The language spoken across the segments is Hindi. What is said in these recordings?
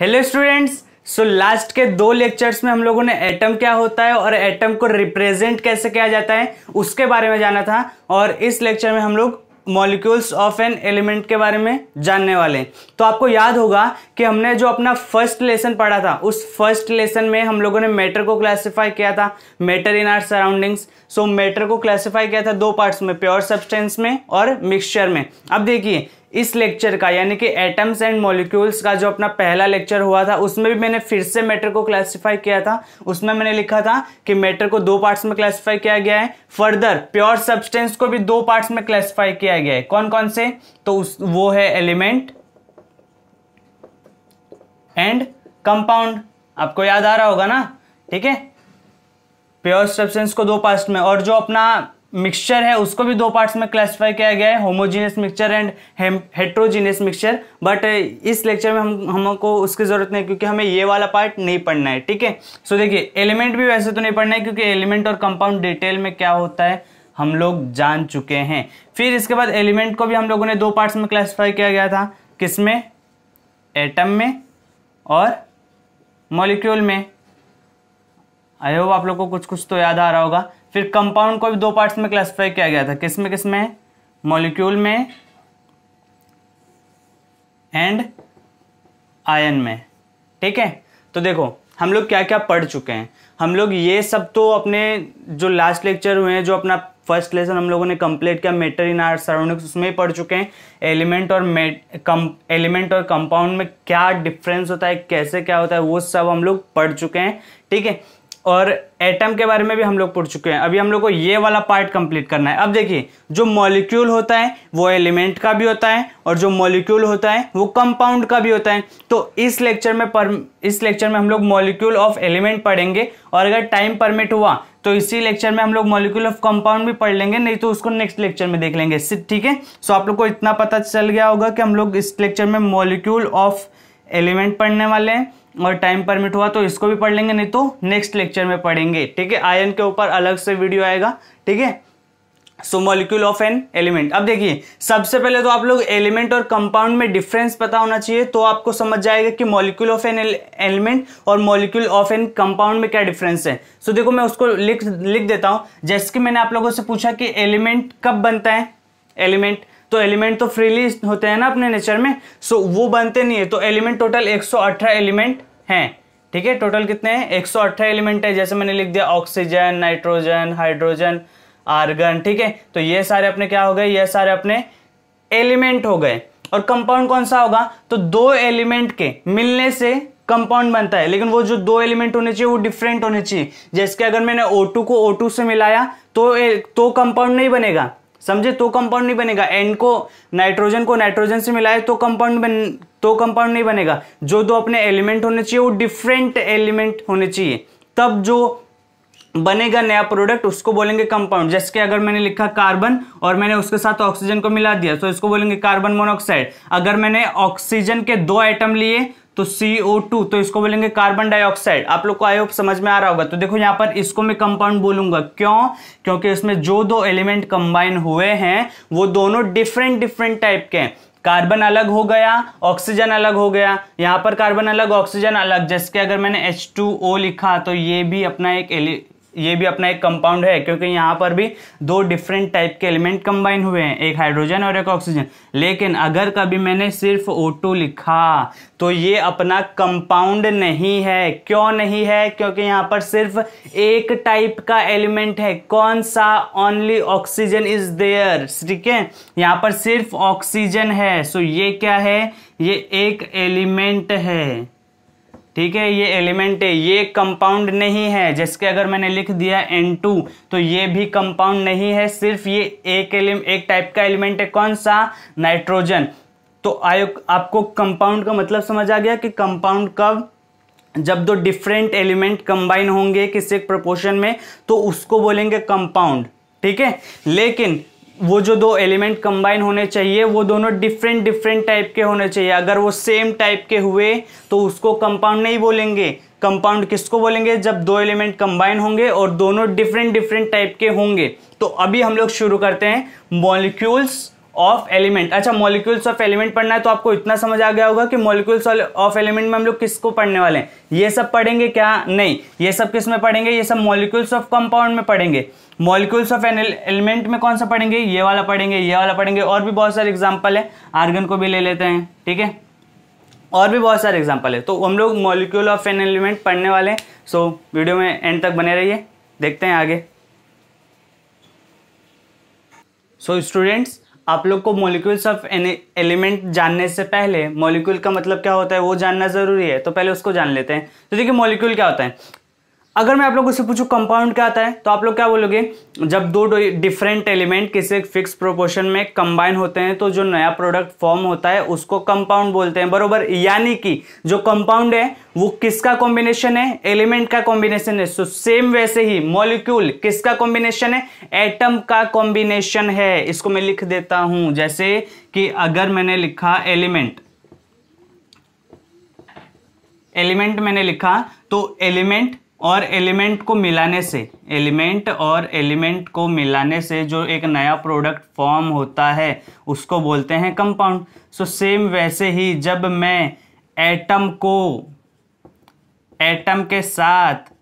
हेलो स्टूडेंट्स सो लास्ट के दो लेक्चर्स में हम लोगों ने एटम क्या होता है और एटम को रिप्रेजेंट कैसे किया जाता है, उसके बारे में जाना था और इस लेक्चर में हम लोग मॉलिक्यूल्स ऑफ़ एन एलिमेंट के बारे में जानने वाले हैं। तो आपको याद होगा कि हमने जो अपना फ़र्स्ट लेसन पढ़ा था, उस फ़र्स्ट लेसन में हम लोगों ने मैटर को क्लासिफाई किया था matter in our surroundings so matter को क्लासिफाई किया था दो पार्ट्स में प्योर सब्सटेंस में और मिक्सचर में। अब देखिए इस लेक्चर का, यानी कि एटम्स एंड मॉलिक्यूल्स का जो अपना पहला लेक्चर हुआ था, उसमें भी मैंने फिर से मैटर को क्लासिफाई किया था। उसमें मैंने लिखा था कि मैटर को दो पार्ट्स में क्लासिफाई किया गया है। फर्दर, प्योर सब्सटेंस को भी दो पार्ट्स में क्लासिफाई किया गया है। कौन कौन से? तो उस, वो है एलिमेंट एंड कंपाउंड। आपको याद आ रहा होगा ना? ठीक है? प्योर सब्सटेंस को दो पार्ट में, और जो अपना मिक्सचर है, उसको भी दो पार्ट्स में क्लासिफाई किया गया है homogeneous mixture and heterogeneous mixture but इस लेक्चर में हम, हमको उसकी ज़रूरत नहीं, क्योंकि हमें ये वाला पार्ट नहीं पढ़ना है, ठीक है? सो देखिए एलिमेंट भी वैसे तो नहीं पढ़ना है, क्योंकि एलिमेंट और कंपाउंड डिटेल में क्या होता है, हम लोग जान चुके हैं। फिर इसके बाद एलिमेंट को भी हम लोगों ने दो पार्ट्स में क्लासीफाई किया गया था, किसमें? एटम में और मॉलिक्यूल में। आई होप आप लोग को कुछ कुछ तो याद आ रहा होगा। फिर कंपाउंड को भी दो पार्ट्स में क्लासिफाई किया गया था। किसमें किसमें? मॉलिक्यूल में एंड आयन में। ठीक है? तो देखो, हम लोग क्या क्या पढ़ चुके हैं। हम लोग ये सब तो अपने जो लास्ट लेक्चर हुए हैं, जो अपना फ़र्स्ट लेसन हम लोगों ने कंप्लीट किया मेटर इन आर सराउंडिंग्स उसमें पढ़ चुके हैं। एलिमेंट और कम एलिमेंट और कंपाउंड में क्या डिफरेंस होता है, कैसे क्या होता है, वो सब हम लोग पढ़ चुके हैं। ठीक है? और एटम के बारे में भी हम लोग पढ़ चुके हैं। अभी हम लोग को ये वाला पार्ट कंप्लीट करना है। अब देखिए, जो मॉलिक्यूल होता है, वो एलिमेंट का भी होता है और जो मॉलिक्यूल होता है, वो कंपाउंड का भी होता है। तो इस लेक्चर में पर, इस लेक्चर में हम लोग मॉलिक्यूल ऑफ़ एलिमेंट पढ़ेंगे और अगर टाइम परमिट हुआ तो इसी लेक्चर में हम लोग मॉलिक्यूल ऑफ़ कंपाउंड भी पढ़ लेंगे, नहीं तो उसको नेक्स्ट लेक्चर में देख लेंगे। ठीक है? सो आप लोग को इतना पता चल गया होगा कि हम लोग इस लेक्चर में मॉलिक्यूल ऑफ़ एलिमेंट पढ़ने वाले हैं। और टाइम परमिट हुआ तो इसको भी पढ़ लेंगे नहीं तो नेक्स्ट लेक्चर में पढ़ेंगे ठीक है? आयन के ऊपर अलग से वीडियो आएगा ठीक है? So molecule of an element अब देखिए सबसे पहले तो आप लोग एलिमेंट और कंपाउंड में डिफरेंस पता होना चाहिए तो आपको समझ जाएगा कि मॉलिक्यूल ऑफ़ एन एलिमेंट और मॉलिक्यूल ऑफ़ एन कंपाउंड में क्या डिफरेंस है। सो so, देखो मैं उसको लिख लिख देता हूँ। जैसे कि मैंने आप लोगों से पूछा कि एलिमेंट कब बनता है? एलिमेंट तो एलिमेंट तो फ्रीली होते हैं ना अपने नेचर में? सो so, वो बनते नहीं है। तो एलिमेंट टोटल 118 एलिमेंट हैं। ठीक है टोटल कितने हैं? 118 एलिमेंट है, जैसे मैंने लिख दिया ऑक्सीजन नाइट्रोजन हाइड्रोजन आर्गन ठीक है? तो ये सारे अपने क्या हो गए? ये सारे अपने एलिमेंट हो गए। और कंपाउंड कौन सा होगा? तो दो एलिमेंट के मिलने से कंपाउंड बनता है। लेकिन वो जो दो एलिमेंट होने चाहिए, वो डिफरेंट होने चाहिए। जैसे कि अगर मैंने O2 को O2 से मिलाया तो तो कंपाउंड नहीं बनेगा। समझे? तो कंपाउंड नहीं बनेगा। एन को नाइट्रोजन को नाइट्रोजन से मिलाया तो कंपाउंड बन तो कंपाउंड नहीं बनेगा। जो दो अपने एलिमेंट होने चाहिए, वो डिफरेंट एलिमेंट होने चाहिए। तब जो बनेगा नया प्रोडक्ट उसको बोलेंगे कंपाउंड जैसे कि अगर मैंने लिखा कार्बन और मैंने उसके साथ ऑक्सीजन को मिला दिया तो इसको बोलेंगे कार्बन मोनोऑक्साइड अगर मैंने ऑक्सीजन के दो आइटम लिए तो CO2 तो इसको बोलेंगे कार्बन डाइऑक्साइड आप लोग को आई होप समझ में आ रहा होगा। तो देखो यहाँ पर इसको मैं कंपाउंड बोलूँगा। क्यों? क्योंकि इसमें जो दो एलिमेंट कंबाइन हुए हैं, वो दोनों डिफरेंट डिफरेंट टाइप के हैं। कार्बन अलग हो गया ऑक्सीजन अलग हो गया। यहाँ पर कार्बन अलग ऑक्सीजन अलग। जैसे अगर मैंने H2O लिखा तो ये भी अपना एक ये भी अपना एक कंपाउंड है, क्योंकि यहाँ पर भी दो डिफरेंट टाइप के एलिमेंट कंबाइन हुए हैं, एक हाइड्रोजन और एक ऑक्सीजन लेकिन अगर कभी मैंने सिर्फ़ O2 लिखा तो ये अपना कंपाउंड नहीं है। क्यों नहीं है? क्योंकि यहाँ पर सिर्फ़ एक टाइप का एलिमेंट है। कौन सा? ओनली ऑक्सीजन इज़ देयर ठीक है? यहाँ पर सिर्फ़ ऑक्सीजन है। सो ये क्या है? ये एक एलिमेंट है। ठीक है, ये एलिमेंट है, ये कंपाउंड नहीं है जैसे अगर मैंने लिख दिया N2 तो ये भी कंपाउंड नहीं है, सिर्फ़ ये एक एलिम एक टाइप का एलिमेंट है, कौन सा? नाइट्रोजन तो आयो, आपको कंपाउंड का मतलब समझ आ गया कि कंपाउंड कब, जब दो डिफरेंट एलिमेंट कंबाइन होंगे किसी एक प्रपोर्शन में तो उसको बोलेंगे कंपाउंड ठीक है? लेकिन वो जो दो एलिमेंट कंबाइन होने चाहिए, वो दोनों डिफरेंट डिफरेंट टाइप के होने चाहिए। अगर वो सेम टाइप के हुए तो उसको कंपाउंड नहीं बोलेंगे। कंपाउंड किसको बोलेंगे? जब दो एलिमेंट कंबाइन होंगे और दोनों डिफरेंट डिफरेंट टाइप के होंगे। तो अभी हम लोग शुरू करते हैं मॉलिक्यूल्स ऑफ़ एलिमेंट अच्छा मॉलिक्यूल्स ऑफ़ एलिमेंट पढ़ना है तो आपको इतना समझ आ गया होगा कि मॉलिक्यूल्स ऑफ़ एलिमेंट में हम लोग किसको पढ़ने वाले हैं। ये सब पढ़ेंगे क्या? नहीं। ये सब किसमें पढ़ेंगे? ये सब मॉलिक्यूल्स ऑफ़ कंपाउंड में पढ़ेंगे। मॉलिक्यूल्स ऑफ़ एन एलिमेंट में कौन सा पढ़ेंगे? ये वाला पढ़ेंगे ये वाला पढ़ेंगे और भी बहुत सारे एग्ज़ाम्पल है। आर्गन को भी ले लेते हैं ठीक है? और भी बहुत सारे एग्ज़ाम्पल है। तो हम लोग मॉलिक्यूल ऑफ़ एन एलिमेंट पढ़ने वाले हैं। सो वीडियो में एंड तक बने रहिए। देखते हैं आगे। सो so, स्टूडेंट्स आप लोग को मॉलिक्यूल्स ऑफ़ एन एलिमेंट जानने से पहले मॉलिक्यूल का मतलब क्या होता है? वो जानना ज़रूरी है। तो पहले उसको जान लेते हैं। तो देखिए मॉलिक्यूल क्या होता है? अगर मैं आप लोगों से पूछूँ कंपाउंड क्या आता है तो आप लोग क्या बोलोगे? जब दो डिफरेंट एलिमेंट किसी फिक्स प्रोपोर्शन में कंबाइन होते हैं तो जो नया प्रोडक्ट फॉर्म होता है, उसको कंपाउंड बोलते हैं। बरोबर? यानी कि जो कंपाउंड है, वो किसका कॉम्बिनेशन है? एलिमेंट का कॉम्बिनेशन है। सो सेम वैसे ही मॉलिक्यूल किसका कॉम्बिनेशन है? एटम का कॉम्बिनेशन है। इसको मैं लिख देता हूँ। जैसे कि अगर मैंने लिखा एलिमेंट एलिमेंट मैंने लिखा तो एलिमेंट और एलिमेंट को मिलाने से एलिमेंट और एलिमेंट को मिलाने से जो एक नया प्रोडक्ट फॉर्म होता है, उसको बोलते हैं कंपाउंड सो सेम वैसे ही जब मैं एटम को एटम के साथ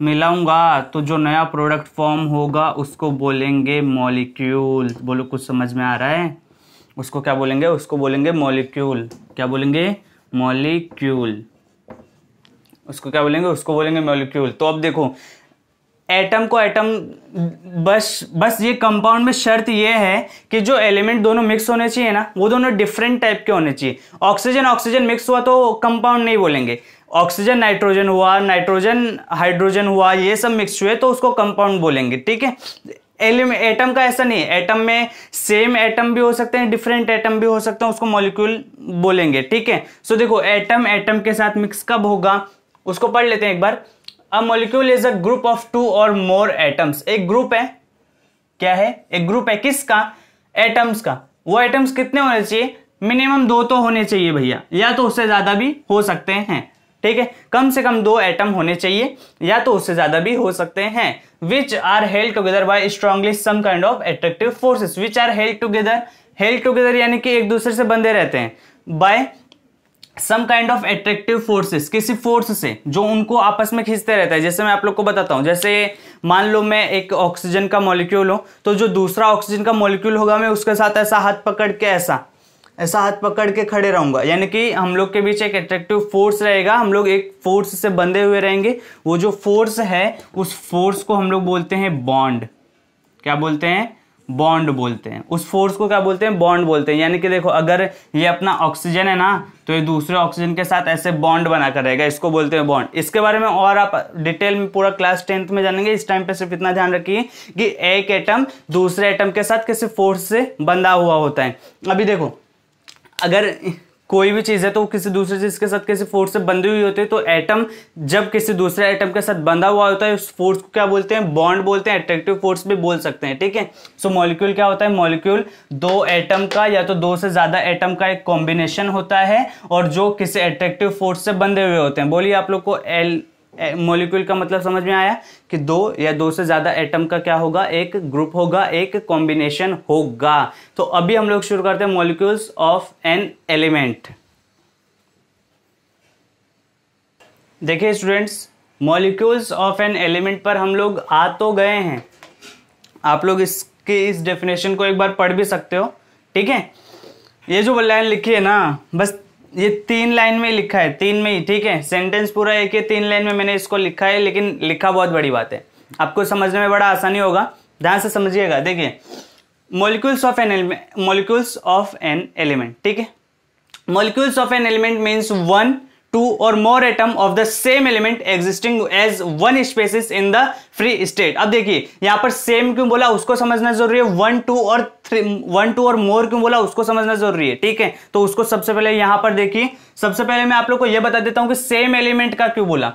मिलाऊँगा तो जो नया प्रोडक्ट फॉर्म होगा, उसको बोलेंगे मॉलिक्यूल बोलो, कुछ समझ में आ रहा है? उसको क्या बोलेंगे? उसको बोलेंगे मॉलिक्यूल क्या बोलेंगे? मॉलिक्यूल उसको क्या बोलेंगे? उसको बोलेंगे मॉलिक्यूल तो अब देखो एटम को एटम बस बस ये कंपाउंड में शर्त ये है कि जो एलिमेंट दोनों मिक्स होने चाहिए ना, वो दोनों डिफरेंट टाइप के होने चाहिए। ऑक्सीजन ऑक्सीजन मिक्स हुआ तो कंपाउंड नहीं बोलेंगे। ऑक्सीजन नाइट्रोजन हुआ नाइट्रोजन हाइड्रोजन हुआ, ये सब मिक्स हुए तो उसको कंपाउंड बोलेंगे, ठीक है? एलिमेंट एटम का ऐसा नहीं है। एटम में सेम एटम भी हो सकते हैं डिफरेंट एटम भी हो सकते हैं, उसको मॉलिक्यूल बोलेंगे, ठीक है? सो देखो एटम एटम के साथ मिक्स कब होगा? उसको पढ़ लेते हैं एक बार। A molecule is a group of two or more atoms एक ग्रुप है। क्या है? एक ग्रुप है किसका? एटम्स का। वो एटम्स कितने होने चाहिए? मिनिमम दो तो होने चाहिए भैया। या तो उससे ज़्यादा भी हो सकते हैं। ठीक है? कम से कम दो एटम होने चाहिए। या तो उससे ज़्यादा भी हो सकते हैं। Which are held together by strongly some kind of attractive forces which are held together held together यानी कि एक दूसरे से बंधे रहते हैं। By some kind of attractive forces किसी फोर्स से, जो उनको आपस में खींचते रहता है। जैसे मैं आप लोग को बताता हूँ, जैसे मान लो मैं एक ऑक्सीजन का मॉलिक्यूल हूँ तो जो दूसरा ऑक्सीजन का मॉलिक्यूल होगा, मैं उसके साथ ऐसा हाथ पकड़ के ऐसा ऐसा हाथ पकड़ के खड़े रहूँगा। यानी कि हम लोग के बीच एक एट्रेक्टिव फोर्स रहेगा, हम लोग एक फोर्स से बंधे हुए रहेंगे। वो जो फोर्स है, उस फोर्स को हम लोग बोलते हैं बॉन्ड क्या बोलते हैं? बॉन्ड बोलते हैं। उस फोर्स को क्या बोलते हैं? बॉन्ड बोलते हैं। यानी कि देखो, अगर ये अपना ऑक्सीजन है ना तो ये दूसरे ऑक्सीजन के साथ ऐसे बॉन्ड बना कर रहेगा। इसको बोलते हैं बॉन्ड इसके बारे में और आप डिटेल में पूरा क्लास टेंथ में जानेंगे। इस टाइम पे सिर्फ़ इतना ध्यान रखिए कि एक एटम दूसरे एटम के साथ किसी फोर्स से बंधा हुआ होता है। अभी देखो, अगर कोई भी चीज़ है तो किसी दूसरे चीज़ के साथ किसी फोर्स से बंधी हुई होती है तो एटम जब किसी दूसरे एटम के साथ बंधा हुआ होता है, उस फोर्स को क्या बोलते हैं? बॉन्ड बोलते हैं अट्रैक्टिव फोर्स भी बोल सकते हैं, ठीक है? सो मॉलिक्यूल क्या होता है? मॉलिक्यूल दो एटम का या तो दो से ज़्यादा एटम का एक कॉम्बिनेशन होता है, और जो किसी अट्रैक्टिव फोर्स से बंधे हुए होते हैं। बोलिए आप लोग को एल मॉलिक्यूल का मतलब समझ में आया कि दो या दो से ज़्यादा एटम का क्या होगा? एक ग्रुप होगा, एक कॉम्बिनेशन होगा। तो अभी हम लोग शुरू करते हैं मॉलिक्यूल्स ऑफ़ एन एलिमेंट देखिए students molecules of an element पर हम लोग आ तो गए हैं। आप लोग इसके इस डेफिनेशन को एक बार पढ़ भी सकते हो। ठीक है? ये जो लाइन लिखी है ना, बस ये तीन लाइन में लिखा है, तीन में ही, ठीक है? सेंटेंस पूरा एक है तीन लाइन में मैंने इसको लिखा है, लेकिन लिखा बहुत बड़ी बात है। आपको समझने में बड़ा आसानी होगा। ध्यान से समझिएगा, देखिए। Molecules of an element molecules of an element ठीक है? Molecules of an element means one two or more atom of the same element existing as one species in the free state अब देखिए, यहाँ पर सेम क्यों बोला? उसको समझना ज़रूरी है। One two or three one two or more क्यों बोला? उसको समझना ज़रूरी है, ठीक है? तो उसको सबसे पहले यहाँ पर देखिए। सबसे पहले मैं आप लोग को यह बता देता हूँ कि सेम एलिमेंट का क्यों बोला?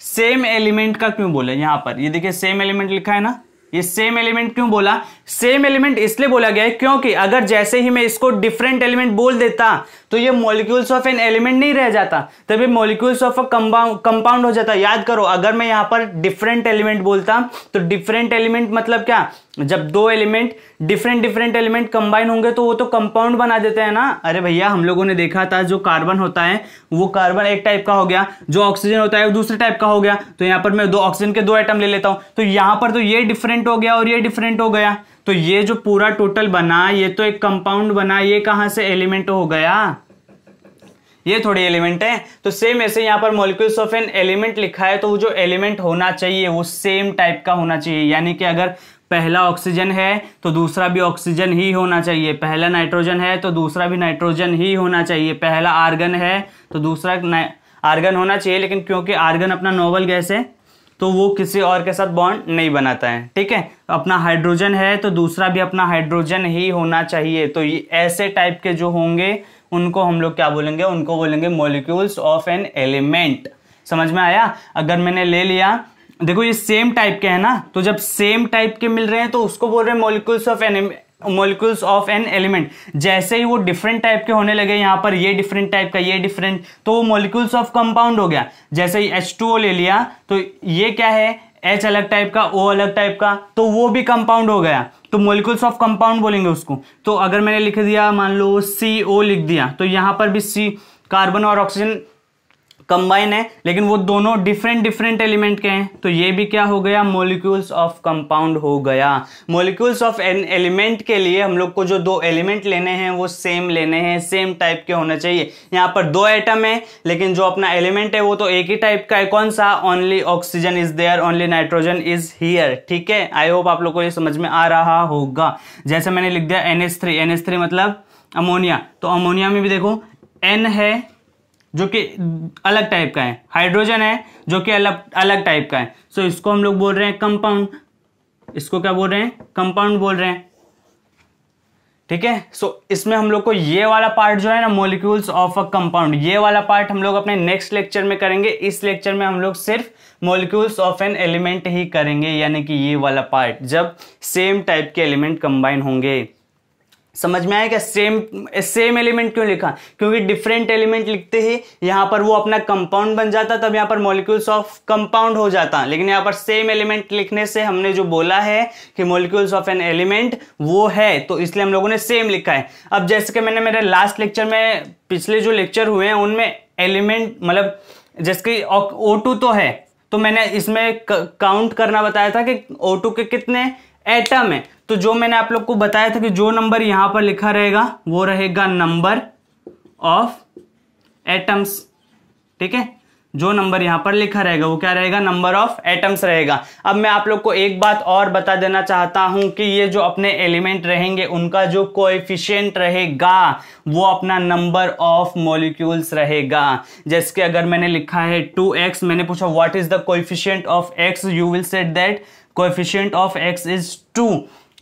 सेम एलिमेंट का क्यों बोला? यहाँ पर। ये देखिए सेम एलिमेंट लिखा है ना? ये सेम एलिमेंट क्यों बोला? सेम एलिमेंट इसलिए बोला गया है क्योंकि अगर जैसे ही मैं इसको डिफरेंट एलिमेंट बोल देता तो ये मॉलिक्यूल्स ऑफ़ एन एलिमेंट नहीं रह जाता। तभी मॉलिक्यूल्स ऑफ़ अ कंपाउंड हो जाता। याद करो, अगर मैं यहाँ पर डिफरेंट एलिमेंट बोलता तो डिफरेंट एलिमेंट मतलब क्या? जब दो element different different element combine होंगे तो वो तो कंपाउंड बना देते हैं ना। अरे भैया, हम लोगों ने देखा था जो कार्बन होता है, वो कार्बन एक टाइप का हो गया, जो ऑक्सीजन होता है वो दूसरे टाइप का हो गया। तो यहाँ पर मैं दो ऑक्सीजन के दो आइटम ले लेता हूँ। तो यहाँ पर तो ये डिफरेंट हो गया और ये डिफरेंट हो गया। तो ये जो पूरा टोटल बना, ये तो एक कंपाउंड बना, ये कहाँ से एलिमेंट हो गया? ये थोड़ी एलिमेंट है। तो सेम ऐसे यहाँ पर मॉलिक्यूल्स ऑफ़ एन एलिमेंट लिखा है तो वो जो एलिमेंट होना चाहिए, वो सेम टाइप का होना चाहिए। यानी कि अगर पहला ऑक्सीजन है तो दूसरा भी ऑक्सीजन ही होना चाहिए। पहला नाइट्रोजन है तो दूसरा भी नाइट्रोजन ही होना चाहिए। पहला आर्गन है तो दूसरा आर्गन होना चाहिए, लेकिन क्योंकि आर्गन अपना नोवल गैस है तो वो किसी और के साथ बॉन्ड नहीं बनाता है। ठीक है? अपना हाइड्रोजन है तो दूसरा भी अपना हाइड्रोजन ही होना चाहिए। तो ये ऐसे टाइप के जो होंगे, उनको हम लोग क्या बोलेंगे? उनको बोलेंगे मोलिक्यूल्स ऑफ़ एन एलिमेंट समझ में आया? अगर मैंने ले लिया देखो, ये सेम टाइप के है ना तो जब सेम टाइप के मिल रहे हैं तो उसको बोल रहे हैं molecules of an molecules of an element जैसे ही वो डिफरेंट टाइप के होने लगे, यहाँ पर ये डिफरेंट टाइप का, ये डिफरेंट तो वो मोलिक्यूल्स ऑफ़ कंपाउंड हो गया. जैसे ही एच ले लिया तो ये क्या है? एच अलग टाइप का ओ अलग टाइप का तो वो भी कंपाउंड हो गया. तो मोलिकुल्स ऑफ़ कंपाउंड बोलेंगे उसको. तो अगर मैंने लिख दिया, मान लो सी ओ लिख दिया तो यहाँ पर भी सी कार्बन और ऑक्सीजन कंबाइन है, लेकिन वो दोनों डिफरेंट डिफरेंट एलिमेंट के हैं। तो ये भी क्या हो गया? मोलिक्यूल्स ऑफ़ कंपाउंड हो गया। मोलिक्यूल्स ऑफ़ एन एलिमेंट के लिए हम लोग को जो दो एलिमेंट लेने हैं, वो सेम लेने हैं सेम टाइप के होने चाहिए। यहाँ पर दो एटम है, लेकिन जो अपना एलिमेंट है, वो तो एक ही टाइप का है। कौन सा? Only oxygen is there only nitrogen is here ठीक है? आई होप आप लोग को ये समझ में आ रहा होगा। जैसे मैंने लिख दिया N S three N S three मतलब अमोनिया। तो अमोनिया में भी देखो एन है जो कि अलग टाइप का है। हाइड्रोजन है, जो कि अलग अलग टाइप का है। सो इसको हम लोग बोल रहे हैं कंपाउंड इसको क्या बोल रहे हैं? कंपाउंड बोल रहे हैं। ठीक है? सो इसमें हम लोग को ये वाला पार्ट जो है ना मोलिक्यूल्स ऑफ़ अ कंपाउंड ये वाला पार्ट हम लोग अपने नेक्स्ट लेक्चर में करेंगे। इस लेक्चर में हम लोग सिर्फ़ मोलिक्यूल्स ऑफ़ एन एलिमेंट ही करेंगे, यानी कि ये वाला पार्ट जब सेम टाइप के एलिमेंट कंबाइन होंगे। समझ में आया क्या? सेम सेम एलिमेंट क्यों लिखा? क्योंकि डिफरेंट एलिमेंट लिखते ही यहाँ पर वो अपना कंपाउंड बन जाता, तब यहाँ पर मॉलिक्यूल्स ऑफ़ कंपाउंड हो जाता। लेकिन यहाँ पर सेम एलिमेंट लिखने से हमने जो बोला है कि मॉलिक्यूल्स ऑफ़ एन एलिमेंट वो है तो इसलिए हम लोगों ने सेम लिखा है। अब जैसे कि मैंने मेरे लास्ट लेक्चर में, पिछले जो लेक्चर हुए हैं, उनमें एलिमेंट मतलब जैसे कि ओ तो है तो मैंने इसमें काउंट करना बताया था कि ओ के कितने एटम है। तो जो मैंने आप लोग को बताया था कि जो नंबर यहाँ पर लिखा रहेगा, वो रहेगा नंबर ऑफ़ एटम्स। ठीक है? जो नंबर यहाँ पर लिखा रहेगा, वो क्या रहेगा? नंबर ऑफ़ एटम्स रहेगा। अब मैं आप लोग को एक बात और बता देना चाहता हूँ कि ये जो अपने एलिमेंट रहेंगे, उनका जो कोएफिशिएंट रहेगा, वो अपना नंबर ऑफ़ मॉलिक्यूल्स रहेगा। जैसे अगर मैंने लिखा है टू एक्स, मैंने पूछा what is the coefficient of X you will set that coefficient of X is two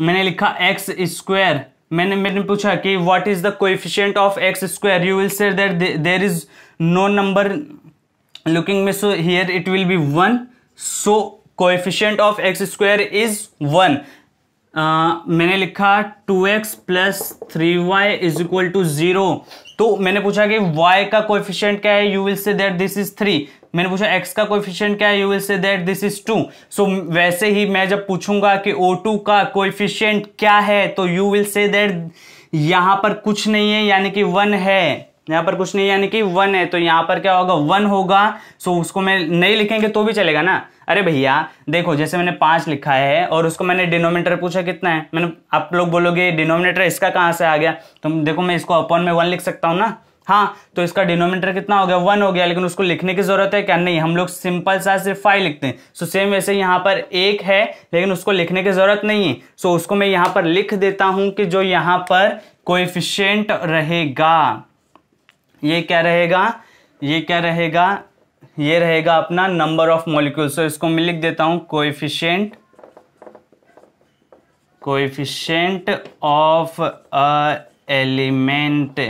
मैंने लिखा एक्स स्क्वायर मैंने मैंने पूछा कि what is the coefficient of X square you will say that there is no number looking में so here it will be one so coefficient of X square is one मैंने लिखा two X plus three Y is equal to zero तो मैंने पूछा कि y का कोएफिशिएंट क्या है? You will say that this is three मैंने पूछा, x का कोएफिशिएंट क्या है? You will say that this is two so वैसे ही मैं जब पूछूँगा कि O2 का कोएफिशिएंट क्या है तो यू विल से दैट यहाँ पर कुछ नहीं है, यानी कि वन है। यहाँ पर कुछ नहीं, यानी कि वन है। तो यहाँ पर क्या होगा? वन होगा। सो उसको मैं नहीं लिखेंगे तो भी चलेगा ना? अरे भैया, देखो, जैसे मैंने पाँच लिखा है और उसको मैंने डिनोमिनेटर पूछा, कितना है? मैंने, आप लोग बोलोगे डिनोमिनेटर इसका कहाँ से आ गया? तो देखो, मैं इसको अपॉन में वन लिख सकता हूँ ना? हाँ तो इसका डिनोमिनेटर कितना हो गया? वन हो गया, लेकिन उसको लिखने की ज़रूरत है क्या? नहीं, हम लोग सिंपल सा सिर्फ़ फाइव लिखते हैं। सो सेम वैसे यहाँ पर एक है, लेकिन उसको लिखने की ज़रूरत नहीं है। सो उसको मैं यहाँ पर लिख देता हूँ कि जो यहाँ पर कोएफिशिएंट रहेगा, ये क्या रहेगा? ये क्या रहेगा? ये रहेगा अपना नंबर ऑफ़ मॉलिक्यूल सो इसको मैं लिख देता हूँ coefficient coefficient of a element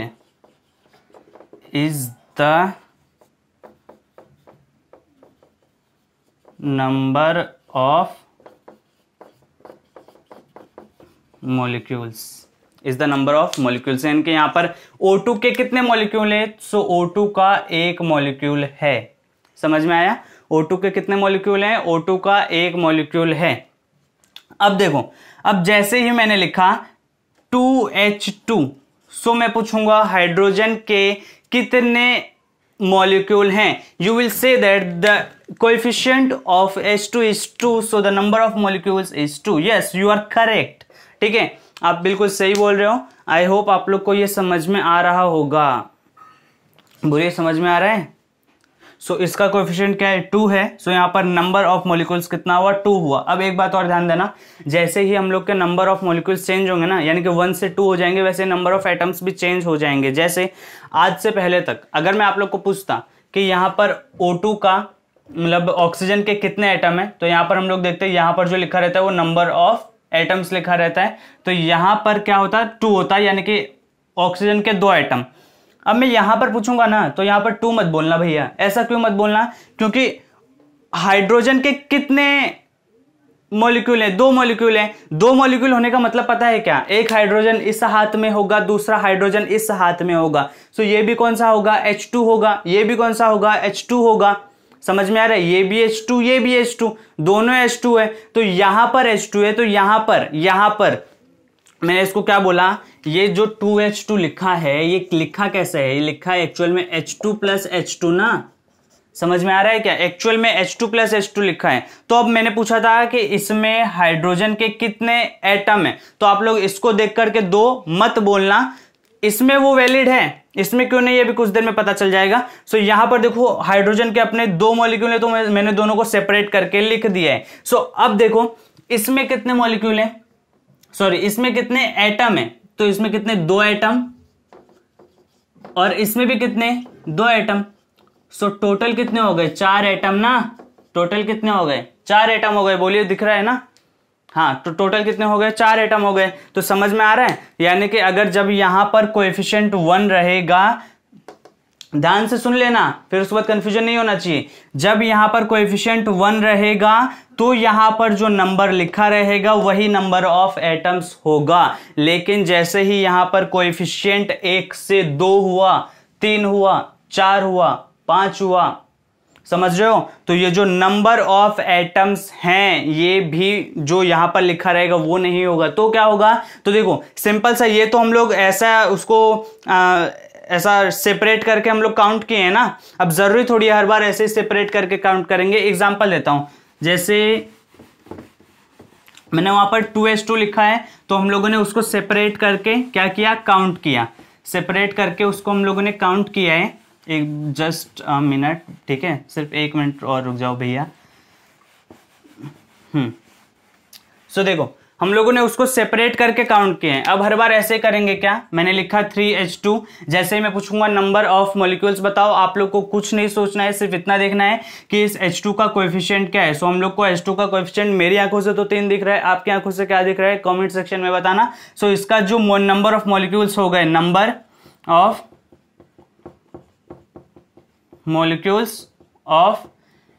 is the number of molecules. Is the number of molecules यानी कि यहाँ पर O2 के कितने मॉलिक्यूल है? सो so, O2 का एक मॉलिक्यूल है। समझ में आया? O2 के कितने मॉलिक्यूल हैं? O2 का एक मॉलिक्यूल है। अब देखो अब जैसे ही मैंने लिखा टू एच टू सो मैं पूछूँगा हाइड्रोजन के कितने मॉलिक्यूल हैं? You will say that the coefficient of H2 is 2 so the number of molecules is 2 yes you are correct ठीक है? आप बिल्कुल सही बोल रहे हो। आई होप आप लोग को ये समझ में आ रहा होगा। बुरी समझ में आ रहा है? सो so, इसका कोएफिशिएंट क्या है? टू है. सो so, यहाँ पर नंबर ऑफ़ मोलिकुल्स कितना हुआ? टू हुआ. अब एक बात और ध्यान देना. जैसे ही हम लोग के नंबर ऑफ़ मोलिकुल्स चेंज होंगे ना यानी कि वन से टू हो जाएँगे वैसे नंबर ऑफ़ एटम्स भी चेंज हो जाएँगे. जैसे आज से पहले तक अगर मैं आप लोग को पूछता कि यहाँ पर O2 का मतलब ऑक्सीजन के कितने एटम है तो यहाँ पर हम लोग देखते हैं यहाँ पर जो लिखा रहता है वो नंबर ऑफ़ एटम्स लिखा रहता है. तो यहाँ पर क्या होता? है टू होता है यानी कि ऑक्सीजन के दो एटम अब मैं यहाँ पर पूछूँगा ना तो यहाँ पर टू मत बोलना भैया। ऐसा क्यों मत बोलना? क्योंकि हाइड्रोजन के कितने मॉलिक्यूल हैं? दो मॉलिक्यूल हैं। दो मॉलिक्यूल होने का मतलब पता है क्या? एक हाइड्रोजन इस हाथ में होगा, दूसरा हाइड्रोजन इस हाथ में होगा। सो ये भी कौन सा होगा? H2 होगा। ये भी कौन सा होगा? H2 होगा। समझ में आ रहा है? ये भी H2 ये भी H2 दोनों H2 है। तो यहाँ पर H2 है तो यहाँ पर यहाँ पर। मैंने इसको क्या बोला? ये जो टू एच टू लिखा है ये लिखा कैसे है? ये लिखा है एक्चुअल में एच टू प्लस एच ना? समझ में आ रहा है क्या? एक्चुअल में एच टू प्लस एच लिखा है। तो अब मैंने पूछा था कि इसमें हाइड्रोजन के कितने एटम है? तो आप लोग इसको देख करके दो मत बोलना। इसमें वो वैलिड है। इसमें क्यों नहीं? ये भी कुछ देर में पता चल जाएगा। सो so, यहाँ पर देखो हाइड्रोजन के अपने दो मॉलिक्यूल है तो मैंने दोनों को सेपरेट करके लिख दिया है। सो so, अब देखो इसमें कितने मॉलिक्यूल है? सॉरी इसमें कितने एटम है? तो इसमें कितने? दो एटम और इसमें भी कितने? दो एटम सो टोटल कितने हो गए? चार एटम ना? टोटल कितने हो गए? चार एटम हो गए। बोलिए, दिख रहा है ना? हाँ तो टोटल कितने हो गए? चार एटम हो गए। तो समझ में आ रहा है? यानी कि अगर जब यहाँ पर कोएफिशिएंट वन रहेगा ध्यान से सुन लेना फिर उसके बाद कंफ्यूजन नहीं होना चाहिए। जब यहाँ पर कोएफिशिएंट वन रहेगा तो यहाँ पर जो नंबर लिखा रहेगा वही नंबर ऑफ़ एटम्स होगा। लेकिन जैसे ही यहाँ पर कोएफिशिएंट एक से दो हुआ तीन हुआ चार हुआ पाँच हुआ समझ रहे हो? तो ये जो नंबर ऑफ़ एटम्स हैं ये भी जो यहाँ पर लिखा रहेगा वो नहीं होगा। तो क्या होगा? तो देखो सिंपल सा ये तो हम लोग ऐसा उसको आ, ऐसा सेपरेट करके हम लोग काउंट किए हैं ना? अब ज़रूरी थोड़ी हर बार ऐसे सेपरेट करके काउंट करेंगे। एग्ज़ाम्पल देता हूँ। जैसे मैंने वहाँ पर टू एस टू लिखा है तो हम लोगों ने उसको सेपरेट करके क्या किया? काउंट किया। सेपरेट करके उसको हम लोगों ने काउंट किया है। एक जस्ट मिनट ठीक है? सिर्फ़ एक मिनट और रुक जाओ भैया। हम्म। सो देखो हम लोगों ने उसको सेपरेट करके काउंट किए हैं। अब हर बार ऐसे करेंगे क्या? मैंने लिखा थ्री एच टू जैसे ही मैं पूछूँगा नंबर ऑफ़ मॉलिक्यूल्स बताओ आप लोग को कुछ नहीं सोचना है, सिर्फ़ इतना देखना है कि इस एच टू का कोएफिशिएंट क्या है। सो हम लोग को एच टू का कोएफिशिएंट मेरी आँखों से तो तीन दिख रहा है, आपकी आँखों से क्या दिख रहा है? कॉमेंट सेक्शन में बताना। सो इसका जो नंबर ऑफ़ मॉलिक्यूल्स हो गए number of molecules of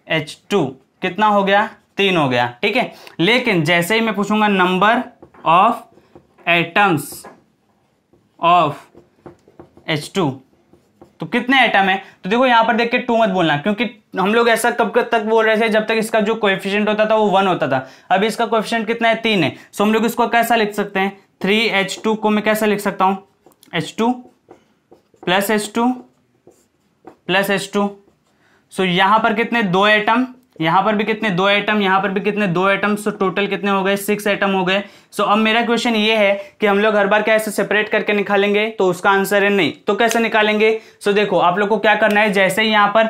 H two कितना हो गया? तीन हो गया, ठीक है? लेकिन जैसे ही मैं पूछूँगा number of atoms of H two तो कितने एटम है? तो देखो यहाँ पर देख के टू मत बोलना, क्योंकि हम लोग ऐसा कब तक बोल रहे थे जब तक इसका जो कोएफिशिएंट होता था वो वन होता था। अभी इसका कोएफिशिएंट कितना है? तीन है। सो हम लोग इसको कैसा लिख सकते हैं? थ्री एच टू को मैं कैसा लिख सकता हूँ? H two plus H two plus H two so यहाँ पर कितने? दो एटम यहाँ पर भी कितने दो आइटम यहाँ पर भी कितने दो आइटम सो टोटल कितने हो गए? सिक्स आइटम हो गए। सो अब मेरा क्वेश्चन ये है कि हम लोग हर बार क्या ऐसे सेपरेट करके निकालेंगे? तो उसका आंसर है नहीं। तो कैसे निकालेंगे? सो देखो, आप लोग को क्या करना है, जैसे ही यहाँ पर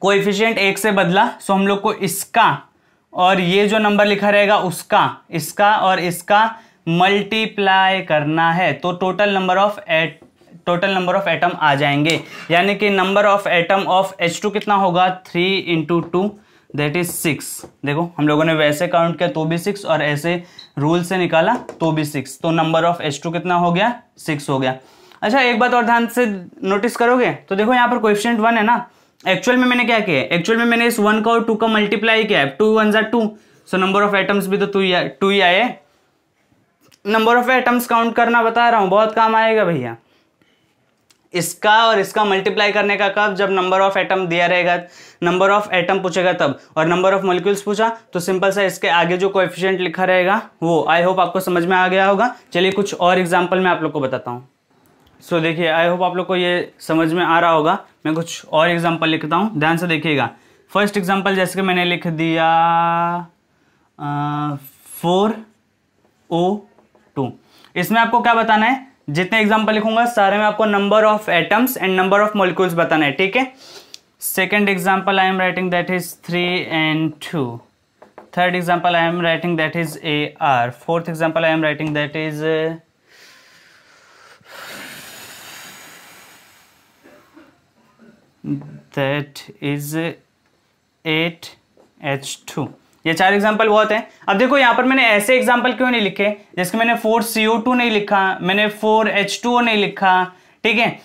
कोएफिशिएंट एक से बदला सो हम लोग को इसका और ये जो नंबर लिखा रहेगा, उसका, इसका और इसका मल्टीप्लाई करना है। तो total number of at total number of atom आ जाएँगे। यानी कि number of atom of H two कितना होगा? Three into two that is six देखो, हम लोगों ने वैसे काउंट किया तो भी सिक्स और ऐसे रूल से निकाला तो भी सिक्स तो नंबर ऑफ़ एच टू कितना हो गया? सिक्स हो गया। अच्छा एक बात और ध्यान से नोटिस करोगे? तो देखो, यहाँ पर कोएफिशिएंट वन है ना। एक्चुअल में मैंने क्या किया एक्चुअल में मैंने इस वन का और टू का मल्टीप्लाई किया है। टू वन जा two so number of atoms भी तो टू टू ही आए। नंबर ऑफ़ एटम्स काउंट करना बता रहा हूँ। बहुत काम आएगा भैया। इसका और इसका मल्टीप्लाई करने का कब? जब नंबर ऑफ़ एटम दिया रहेगा। नंबर ऑफ़ एटम पूछेगा तब। और नंबर ऑफ़ मोलिक्यूल्स पूछा तो सिंपल सा इसके आगे जो कोएफिशिएंट लिखा रहेगा वो। आई होप आपको समझ में आ गया होगा। चलिए कुछ और एग्ज़ाम्पल मैं आप लोग को बताता हूँ। सो so, देखिए आई होप आप लोग को ये समझ में आ रहा होगा। मैं कुछ और एग्ज़ाम्पल लिखता हूँ। ध्यान से देखिएगा। फ़र्स्ट एग्ज़ाम्पल जैसे कि मैंने लिख दिया फोर ओ टू इसमें आपको क्या बताना है? जितने एग्ज़ाम्पल लिखूँगा, सारे में आपको number of atoms and number of molecules बताना है, ठीक है? Second example I am writing that is three and two third example I am writing that is A R fourth example I am writing that is that is 8H2 ये चार एग्ज़ाम्पल बहुत है। अब देखो, यहाँ पर मैंने ऐसे एग्ज़ाम्पल क्यों नहीं लिखे? जैसे मैंने फोर टू नहीं लिखा, मैंने फोर एच नहीं लिखा, ठीक है?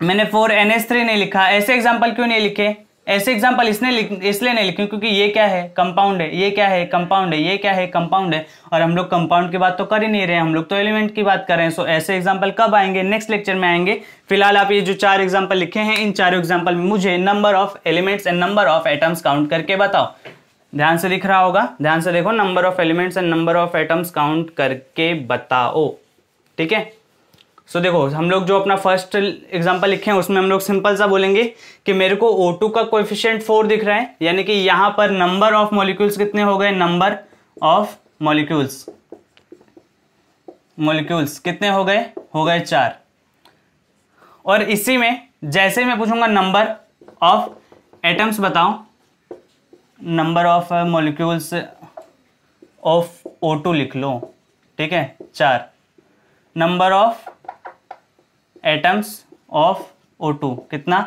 मैंने फोर एन नहीं लिखा। ऐसे एग्ज़ाम्पल क्यों नहीं लिखे? ऐसे एग्ज़ाम्पल इसने इसलिए नहीं लिखे क्योंकि ये क्या है? कंपाउंड है। ये क्या है? कंपाउंड है। ये क्या है? कंपाउंड है। और हम लोग कंपाउंड की बात तो कर ही नहीं रहे। हम लोग तो एलिमेंट की बात कर रहे हैं। सो ऐसे एग्ज़ाम्पल कब आएँगे? नेक्स्ट लेक्चर में आएँगे। फ़िलहाल आप ये जो चार एग्ज़ाम्पल लिखे हैं, इन चारों एग्ज़ाम्पल में मुझे number of elements and number of atoms count करके बताओ। ध्यान से दिख रहा होगा। ध्यान से देखो number of elements and number of atoms count करके बताओ। ठीक है? सो देखो, हम लोग जो अपना फ़र्स्ट एग्जांपल लिखे हैं, उसमें हम लोग सिंपल सा बोलेंगे कि मेरे को O2 का कोएफिशिएंट फोर दिख रहा है। यानी कि यहाँ पर नंबर ऑफ़ मॉलिक्यूल्स कितने हो गए? नंबर ऑफ़ मॉलिक्यूल्स मॉलिक्यूल्स कितने हो गए? हो गए चार। और इसी में, जैसे मैं पूछूँगा नंबर ऑफ़ एटम्स बताओ number of molecules of O2 लिख लो ठीक है? चार। Number of atoms of O2 कितना?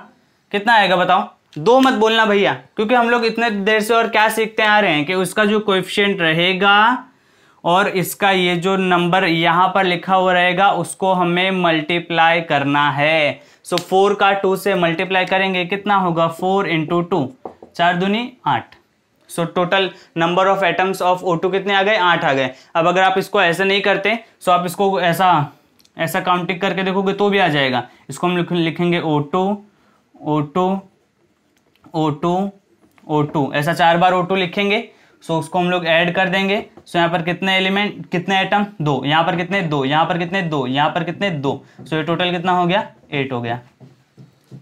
कितना आएगा बताओ? दो मत बोलना भैया क्योंकि हम लोग इतने देर से और क्या सीखते आ रहे हैं कि उसका जो कोएफिशिएंट रहेगा और इसका ये जो नंबर यहाँ पर लिखा हुआ रहेगा उसको हमें मल्टीप्लाई करना है। सो so, फोर का टू से मल्टीप्लाई करेंगे कितना होगा? फोर इंटू टू चार दूनी आठ। So total number of atoms of O कितने आ गए? आठ आ गए। अब अगर आप इसको ऐसे नहीं करते सो आप इसको ऐसा ऐसा काउंटिंग करके देखोगे तो भी आ जाएगा। इसको हम लिखेंगे O two O two O two O two ऐसा चार बार ओ टू लिखेंगे सो उसको हम लोग ऐड कर देंगे। सो यहाँ पर कितने एलिमेंट कितने आइटम दो। यहाँ पर कितने दो? यहाँ पर कितने दो? यहाँ पर कितने दो? सो ये टोटल कितना हो गया? एट हो गया।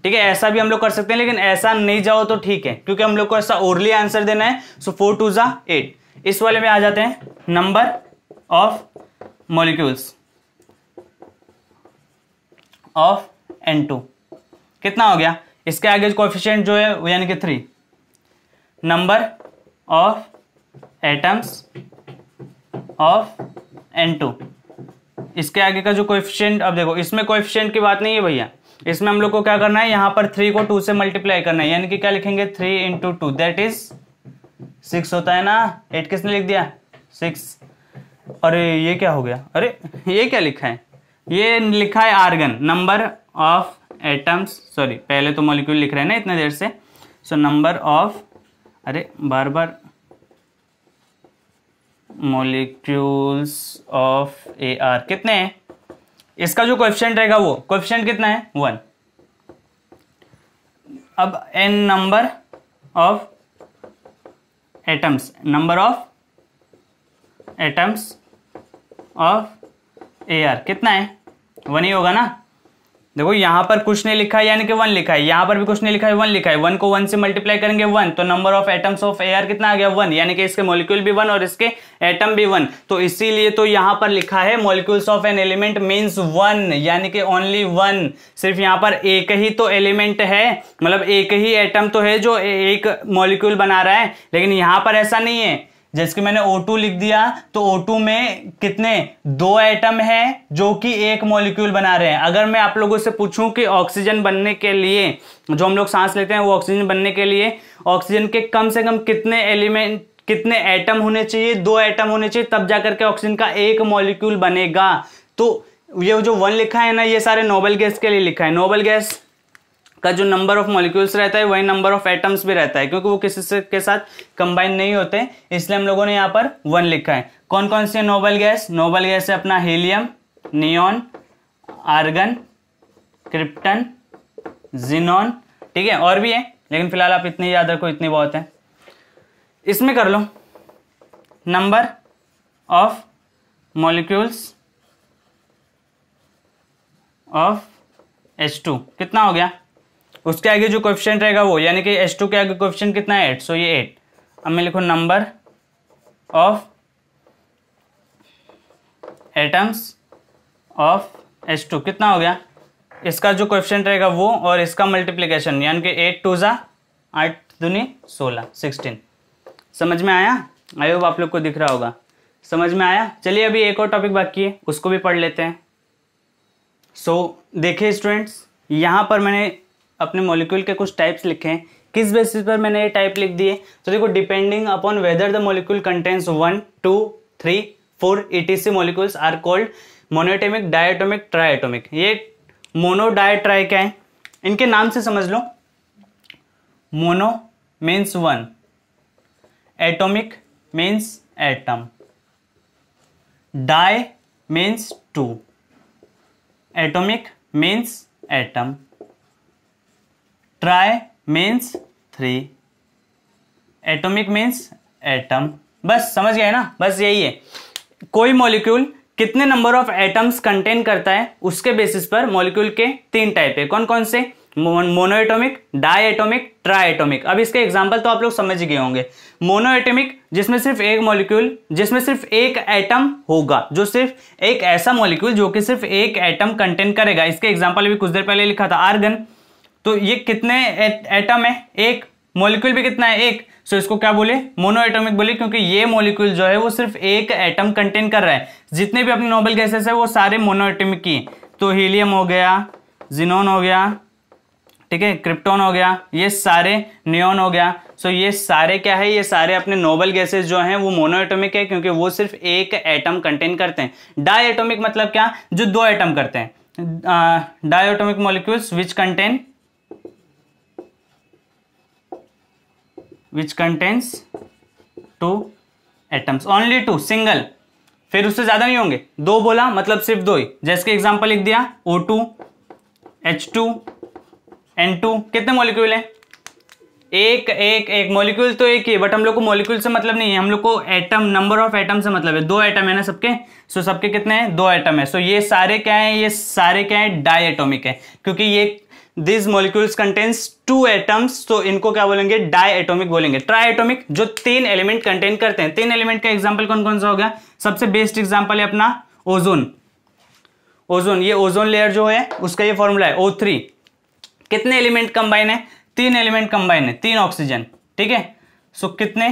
ठीक है, ऐसा भी हम लोग कर सकते हैं, लेकिन ऐसा नहीं जाओ तो ठीक है, क्योंकि हम लोग को ऐसा ओरली आंसर देना है। सो फोर टू जा एट इस वाले में आ जाते हैं number of molecules of N two कितना हो गया? इसके आगे कोएफिशिएंट जो है, वो यानी कि three number of atoms of N two इसके आगे का जो कोएफिशिएंट अब देखो, इसमें कोएफिशिएंट की बात नहीं है भैया। इसमें हम लोग को क्या करना है, यहाँ पर थ्री को टू से मल्टीप्लाई करना है। यानी कि क्या लिखेंगे? Three into two that is six होता है ना? एट किसने लिख दिया? सिक्स अरे, ये क्या हो गया? अरे, ये क्या लिखा है? ये लिखा है argon number of atoms sorry पहले तो मॉलिक्यूल लिख रहे हैं ना इतने देर से। सो नंबर ऑफ़ अरे बार बार मॉलिक्यूल्स ऑफ़ ए आर कितने हैं? इसका जो क्वेश्चन रहेगा वो क्वेश्चन कितना है? वन अब N number of atoms number of atoms of air कितना है? वन ही होगा ना? देखो, यहाँ पर कुछ नहीं लिखा है, यानी कि वन लिखा है। यहाँ पर भी कुछ नहीं लिखा है वन लिखा है। वन को वन से मल्टीप्लाई करेंगे वन तो number of atoms of air कितना आ गया? वन यानी कि इसके मॉलिक्यूल भी वन और इसके एटम भी वन तो इसीलिए तो यहाँ पर लिखा है molecules of an element means one यानी कि ओनली वन सिर्फ़ यहाँ पर एक ही तो एलिमेंट है मतलब एक ही एटम तो है जो एक मॉलिक्यूल बना रहा है। लेकिन यहाँ पर ऐसा नहीं है। जैसे कि मैंने O2 लिख दिया तो O2 में कितने? दो एटम है जो कि एक मॉलिक्यूल बना रहे हैं। अगर मैं आप लोगों से पूछूँ कि ऑक्सीजन बनने के लिए, जो हम लोग सांस लेते हैं, वो ऑक्सीजन बनने के लिए ऑक्सीजन के कम से कम कितने एलिमेंट कितने एटम होने चाहिए? दो एटम होने चाहिए, तब जाकर के ऑक्सीजन का एक मॉलिक्यूल बनेगा। तो ये जो वन लिखा है ना, ये सारे नोबल गैस के लिए लिखा है। नोबल गैस का जो नंबर ऑफ़ मॉलिक्यूल्स रहता है, वही नंबर ऑफ़ एटम्स भी रहता है, क्योंकि वो किसी से, के साथ कंबाइन नहीं होते, इसलिए हम लोगों ने यहाँ पर वन लिखा है। कौन कौन से नोबल गैस नोबल गैस है अपना helium neon argon krypton xenon ठीक है, और भी है, लेकिन फ़िलहाल आप इतनी याद रखो, इतनी बहुत है। इसमें कर लो। Number of molecules of H two कितना हो गया? उसके आगे जो कोफिशियंट रहेगा वो यानी कि एस टू के आगे कोफिशियंट कितना है? एट सो ये एट अब मैं लिखू number of atoms of H two कितना हो गया? इसका जो क्वेश्चन रहेगा वो और इसका मल्टीप्लीकेशन यानी कि एट टू ज़ा आठ दुनी सोलह सिक्सटीन समझ में आया? आई होप आप लोग को दिख रहा होगा। समझ में आया? चलिए अभी एक और टॉपिक बाकी है उसको भी पढ़ लेते हैं। सो so, देखिए स्टूडेंट्स यहाँ पर मैंने अपने मॉलिक्यूल के कुछ टाइप्स लिखे किस बेसिस पर मैंने ये टाइप लिख दिए? तो देखो depending upon whether the molecule contains one two three four ETC molecules are called monoatomic diatomic triatomic ये मोनो डाय ट्राई क्या है? इनके नाम से समझ लो। Mono means one atomic means atom di means two atomic means atom tri means three atomic means atom बस, समझ गए ना? बस यही है। कोई मॉलिक्यूल कितने नंबर ऑफ़ एटम्स कंटेन करता है, उसके बेसिस पर मॉलिक्यूल के तीन टाइप है। कौन कौन से? Mono atomic monoatomic tri atomic अब इसके एग्जांपल तो आप लोग समझ गए होंगे। मोनोएटोमिक जिसमें सिर्फ़ एक मॉलिक्यूल जिसमें सिर्फ़ एक एटम होगा, जो सिर्फ़ एक ऐसा मॉलिक्यूल जो कि सिर्फ़ एक एटम कंटेन करेगा। इसके एग्ज़ाम्पल भी कुछ देर पहले लिखा था आर्गन तो ये कितने एटम है? एक। मॉलिक्यूल भी कितना है? एक। सो इसको क्या बोले? मोनो एटोमिक बोले, क्योंकि ये मॉलिक्यूल जो है, वो सिर्फ़ एक एटम कंटेन कर रहा है। जितने भी अपने नोबल गैसेस है, वो सारे मोनो एटोमिक की तो हीलियम हो गया जिनोन हो गया, ठीक है? क्रिप्टोन हो गया, ये सारे नियोन हो गया। सो ये सारे क्या है? ये सारे अपने नोबल गैसेस जो हैं, वो मोनो एटोमिक है, क्योंकि वो सिर्फ़ एक एटम कंटेन करते हैं। डाई एटोमिक मतलब क्या? जो दो एटम करते हैं। Di atomic molecules which contain which contains two atoms only two single फिर उससे ज़्यादा नहीं होंगे। दो बोला मतलब सिर्फ़ दो ही। जैसे कि एग्ज़ाम्पल लिख दिया O two H two N two कितने मॉलिक्यूल है? एक एक एक। मॉलिक्यूल तो एक ही बट हम लोग को मॉलिक्यूल से मतलब नहीं है। हम लोग को एटम नंबर ऑफ़ एटम से मतलब है। दो एटम है ना सबके? सो सबके कितने हैं? दो एटम है। सो ये सारे क्या है? ये सारे क्या है? डाई एटोमिक है। क्योंकि ये this molecules contains two atoms तो इनको क्या बोलेंगे? डाई एटोमिक बोलेंगे। ट्राई एटोमिक जो तीन एलिमेंट कंटेन करते हैं। तीन एलिमेंट का एग्ज़ाम्पल कौन कौन सा हो गया? सबसे बेस्ट एग्ज़ाम्पल है अपना ओजोन ओजोन ये ओजोन लेयर जो है, उसका ये फॉर्मूला है ओ थ्री कितने एलिमेंट कंबाइन है? तीन एलिमेंट कंबाइन है, तीन ऑक्सीजन ठीक है? सो कितने?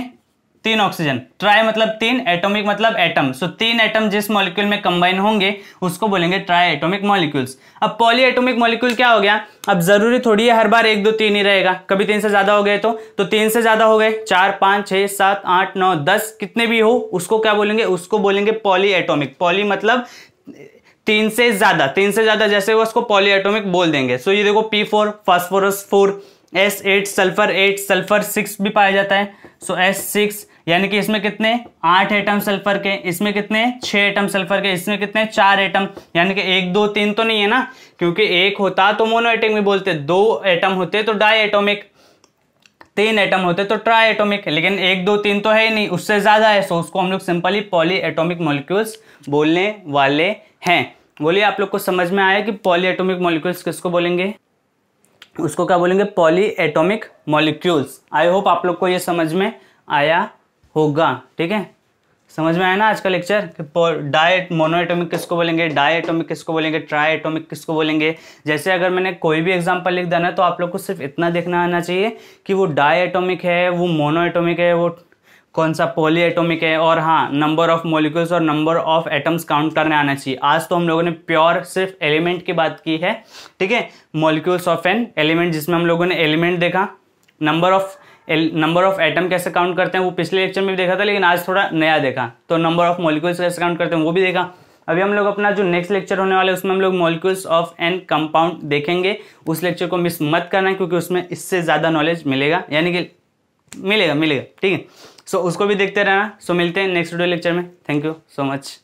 तीन ऑक्सीजन ट्राई मतलब तीन एटॉमिक मतलब एटम सो तीन एटम जिस मॉलिक्यूल में कंबाइन होंगे, उसको बोलेंगे ट्राई एटॉमिक मॉलिक्यूल्स अब पॉली एटोमिक मॉलिक्यूल क्या हो गया? अब ज़रूरी थोड़ी है, हर बार एक, दो, तीन ही रहेगा. कभी तीन से ज़्यादा हो गए तो? तो तीन से ज़्यादा हो गए. चार, पाँच, छह, सात, आठ, नौ, दस, कितने भी हो, उसको क्या बोलेंगे? उसको बोलेंगे पॉली एटोमिक पॉली मतलब तीन से ज़्यादा. तीन से ज़्यादा जैसे वो उसको पॉली एटोमिक बोल देंगे. सो ये देखो P four phosphorus four S eight sulphur eight sulphur six भी पाया जाता है. सो एस सिक्स यानी कि इसमें कितने? आठ एटम सल्फ़र के। इसमें कितने? छह एटम सल्फ़र के। इसमें कितने? चार एटम यानी कि एक, दो, तीन तो नहीं है ना? क्योंकि एक होता तो मोनो एटम में बोलते। दो एटम होते तो डाई एटोमिक तीन एटम होते तो ट्राई एटोमिक लेकिन एक, दो, तीन तो है ही नहीं। उससे ज़्यादा है। सो उसको हम लोग सिंपली पॉली एटोमिक मॉलिक्यूल्स बोलने वाले हैं। बोलिए, आप लोग को समझ में आया कि पॉली एटोमिक मॉलिक्यूल्स किसको बोलेंगे? उसको क्या बोलेंगे? Poly atomic molecules I hope आप लोग को ये समझ में आया होगा, ठीक है? समझ में आया ना आज का लेक्चर कि डाई मोनोएटोमिक किसको बोलेंगे? डाई एटोमिक किसको बोलेंगे? ट्राई एटोमिक किसको बोलेंगे? जैसे अगर मैंने कोई भी एग्जांपल लिख देना है तो आप लोग को सिर्फ़ इतना देखना आना चाहिए कि वो डाई एटोमिक है, वो मोनो एटोमिक है, वो कौन सा पॉली एटोमिक है और हाँ नंबर ऑफ़ मोलिक्यूल्स और नंबर ऑफ़ एटम्स काउंट करने आना चाहिए। आज तो हम लोगों ने प्योर सिर्फ़ एलिमेंट की बात की है, ठीक है? मॉलिक्यूल्स ऑफ़ एन एलिमेंट जिसमें हम लोगों ने एलिमेंट देखा। Number of number of atom कैसे काउंट करते हैं, वो पिछले लेक्चर में भी देखा था, लेकिन आज थोड़ा नया देखा। तो नंबर ऑफ़ मॉलिक्यूल्स कैसे काउंट करते हैं, वो भी देखा। अभी हम लोग अपना जो नेक्स्ट लेक्चर होने वाला है, उसमें हम लोग मॉलिक्यूल्स ऑफ़ एन कंपाउंड देखेंगे। उस लेक्चर को मिस मत करना, क्योंकि उसमें इससे ज़्यादा नॉलेज मिलेगा। यानी कि मिलेगा मिलेगा, ठीक है? सो उसको भी देखते रहना। सो मिलते हैं नेक्स्ट वीडियो लेक्चर में। Thank you so much